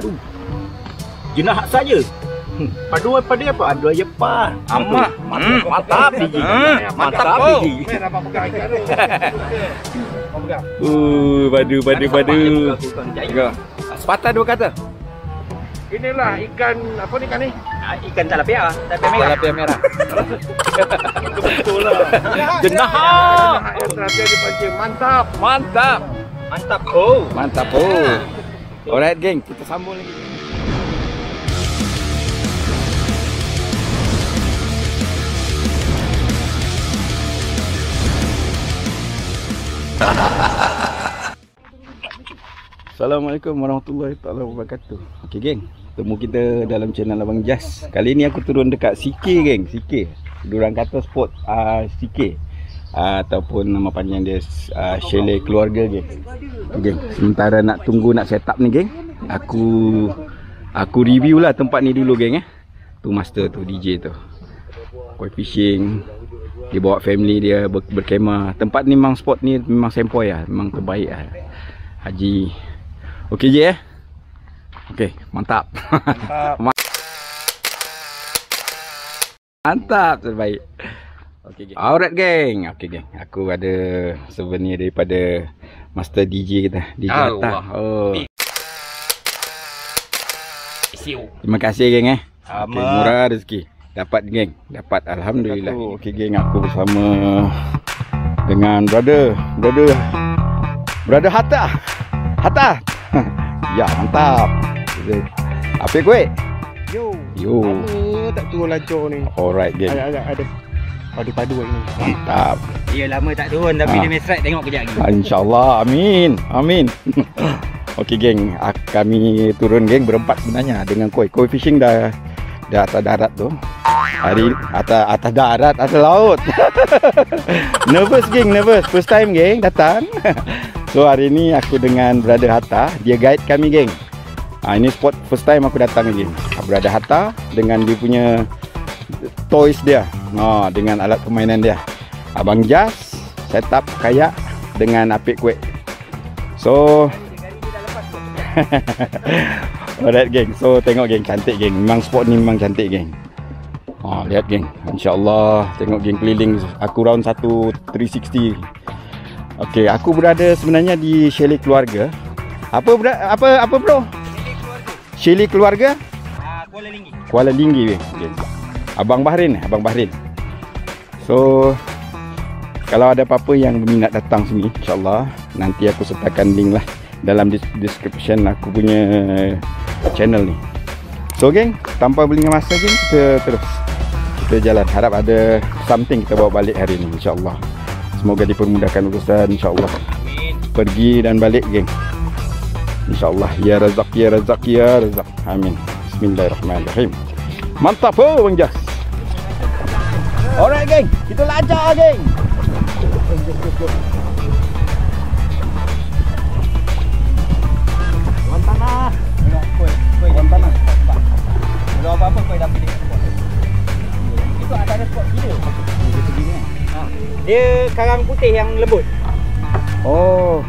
Padu. Jenah saja. Hmm, Padu apa dia apa? Ada apa? Amat. Mantap, mantap biji. Mantap, biji. Main apa pegang ikan tu? Kau pegang. Uh, padu, padu, padu. Sepatah dua kata. Inilah ikan apa ni ikan ni? Ah, Ikan talapia, talapia merah. Tilapia merah. Betul lah. Jenah. Ah, yang terakhir dipancing. Mantap. Mantap. Mantap. Oh. Mantap oh. Alright geng, kita sambung lagi. Assalamualaikum warahmatullahi taala wabarakatuh. Okey geng, temu kita dalam channel Abang Jas. Kali ni aku turun dekat CK geng, CK. Diorang kata spot uh, CK. Uh, ataupun nama panjang dia uh, Chalet Keluarga geng. Geng, sementara nak tunggu nak set up ni geng, aku aku review lah tempat ni dulu geng eh. Tu master tu DJ tu. Koi fishing. Dia bawa family dia ber, berkemah. Tempat ni memang spot ni memang sempoi lah, memang terbaik lah. Haji. Okey je eh. Okey, mantap. Mantap. Mantap terbaik. Okey geng. Alright geng. Okey geng. Aku ada souvenir daripada master DJ kita. DJ Allah. Atta. Oh. Terima kasih geng eh. Sama. Okay, murah rezeki. Dapat geng. Dapat alhamdulillah. Okey geng, aku bersama dengan brother, brother brother Hatta. Hatta. ya, mantap. Apa kuih? Yo. Yo. Lama tak turun lancor ni. Alright geng. Agak-agak ada padu-padu hari ni. Mantap. Ya lama tak turun tapi Ah. dia main strike tengok kejap lagi. InsyaAllah. Amin. Amin. Okey geng. Ah, Kami turun geng. Berempat sebenarnya Dengan koi. Koi fishing dah Dah atas darat tu. Hari atas, atas darat Atas laut. Nervous geng. Nervous. First time geng. Datang. So hari ni aku dengan Brother Hatta Dia guide kami geng. Ah, Ini spot first time aku datang geng. Brother Hatta Dengan dia punya Toys dia. Ah, Dengan alat permainan dia. Abang Jas Set up kayak Dengan apik kuek. So Alright geng. So tengok geng Cantik geng. Memang spot ni memang cantik geng. Oh, lihat geng. InsyaAllah Tengok geng keliling Aku round 1 360 Okay Aku berada sebenarnya Di chalet keluarga. Apa bro Apa apa bro? Chalet keluarga. Ah, Kuala Linggi. Kuala Linggi weh. Okay. Abang Bahrin, Abang Bahrin. So kalau ada apa-apa yang berminat datang sini, insya-Allah nanti aku sertakan link lah dalam description aku punya channel ni. So geng, tanpa berlingah masa geng, kita terus kita jalan. Harap ada something kita bawa balik hari ni insya-Allah. Semoga dipermudahkan urusan insya-Allah. Pergi dan balik geng. InsyaAllah Ya Razak Ya Razak Ya Razak Amin Bismillahirrahmanirrahim Mantap oh Bang Jas Alright geng Kita lancar geng Tuan tanah Tuan tanah Kalau apa-apa kau dah pilih spot. Itu spot gila. Ha. Dia karang putih yang lembut. Oh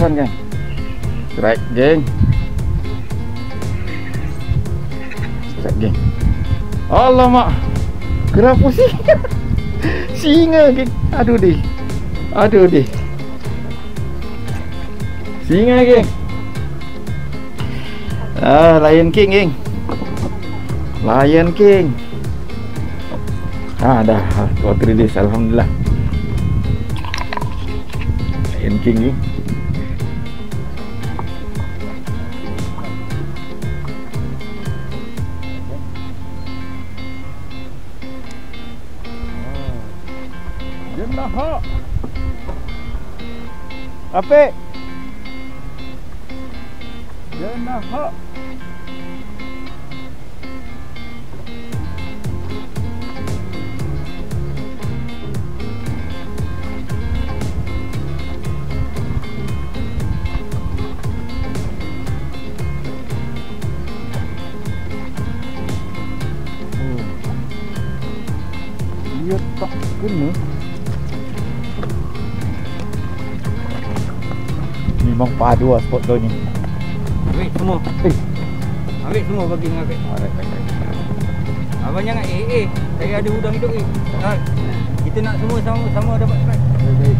One geng. Strike geng. Strike geng. Alamak. Kenapa sih? Singa geng. Aduh deh. Aduh deh. Singa geng. Ah, Lion King geng. Lion King. Ah dah. Water release Alhamdulillah. Ian King ni. Jenah hak. Apa? Jenah hak. Dia tak kena Memang padu lah spot kau ni Ambil semua. Eh. Ambil semua bagi dengan Abang. Alright, alright. Abang jangan eh eh. Saya ada udang hidup ni. Ha. Kita nak semua sama sama dapat strike. Baik,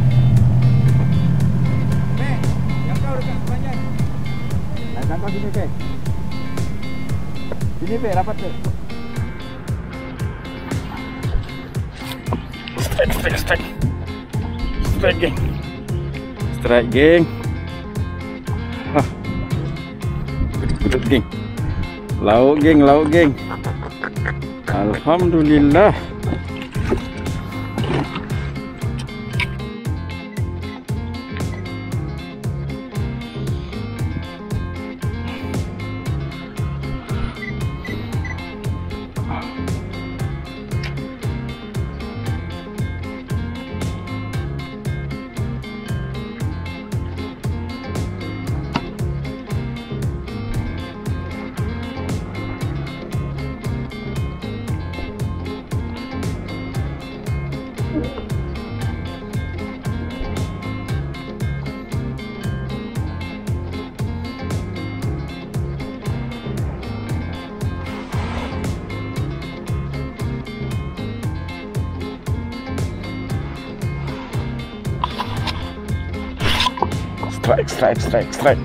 Mek, yang kau dekat sepanjang. Nak tangkap sini ke? Sini Pek, rapat tu Strike, strike, strike Strike geng Strike geng Gudut geng. Lauk geng, lauk geng. Alhamdulillah Strike, strike, strike, strike.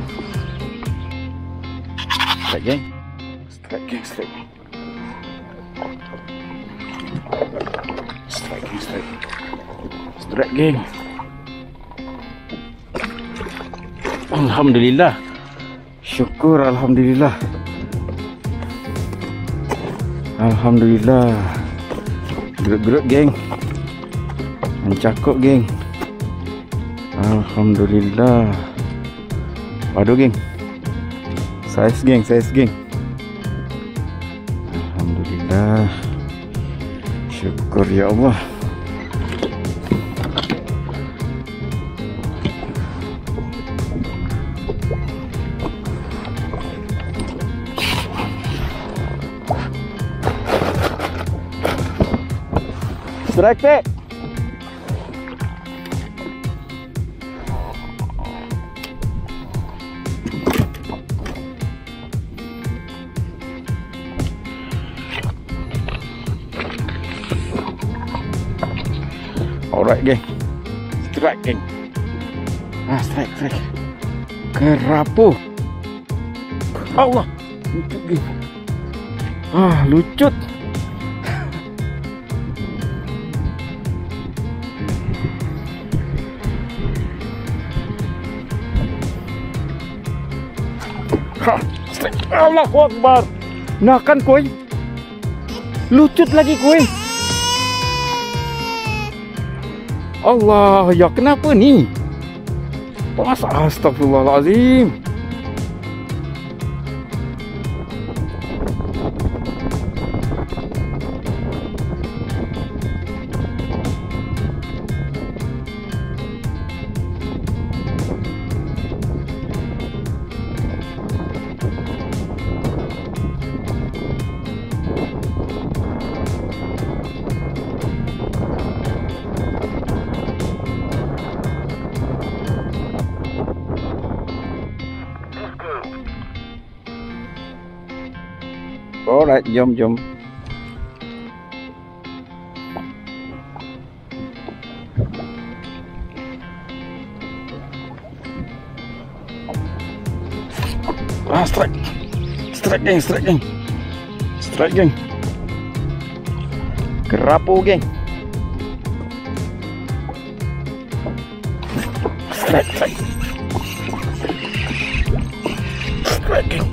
Strike geng. Strike geng, strike. Strike geng, strike. Strike geng. Alhamdulillah. Syukur Alhamdulillah. Alhamdulillah. Gerut-gerut geng. Mencakut geng. Alhamdulillah. Padu geng. Saiz geng, saiz geng. Alhamdulillah. Syukur ya Allah. Strike Pak. Alright geng. Strike geng. Ah strike strike. Kerapu. Allah. Lucut. Geng Ah lucut. Allahu Akbar. Nakan koi. Lucut lagi koi Allah, ya kenapa ni? Pas astagfirullahalazim. Alright, jom jom. Ah, strike. Strike geng, strike geng. Strike geng. Kerapu geng. Strike. Strike, strike. Geng.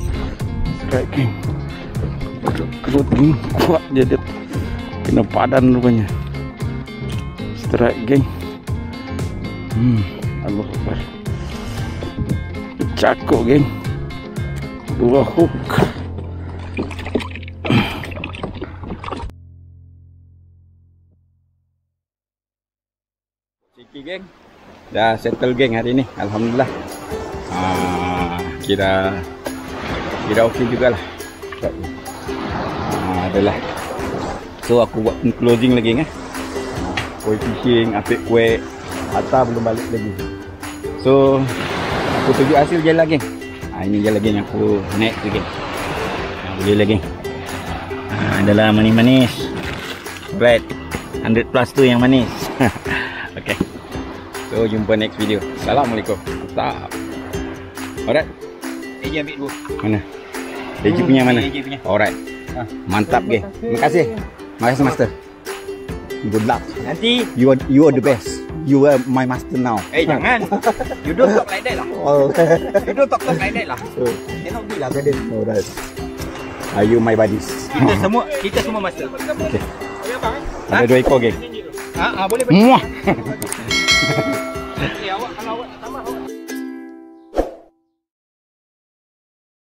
Strike, geng. Kerut kuat dia, dia. Kena padan rupanya. Strike, geng. Hmm, Allah Akbar. Cakuk, geng. Dua hook. Siki geng Dah settle geng hari ni Alhamdulillah ah, Kira Kira okey jugalah ah, Adalah. So aku buat closing lagi kan Koi fishing Apik kuih Atta belum balik lagi. So Aku tunjuk hasil je lah geng ah, Ini je lagi yang aku naik tu geng ah, Boleh lagi. Ah, Adalah manis-manis. Bread 100 plus tu yang manis. Okay. So jumpa next video. Assalamualaikum. Mantap. Alright. AJ ambil dua. Mana? AJ punya mana? AJ punya. Alright. Mantap ge. Terima kasih. Terima kasih master. Good luck. Nanti You are you are the best. You are my master now. Eh jangan. You don't talk like that lah. Oh. You don't talk, talk like that lah. Cannot be lah brother. Alright. Are you my buddies? Kita semua kita semua master. Okay. Ada dua ekor geng. Ah, ah boleh. Muah. Eh, awak kalau awak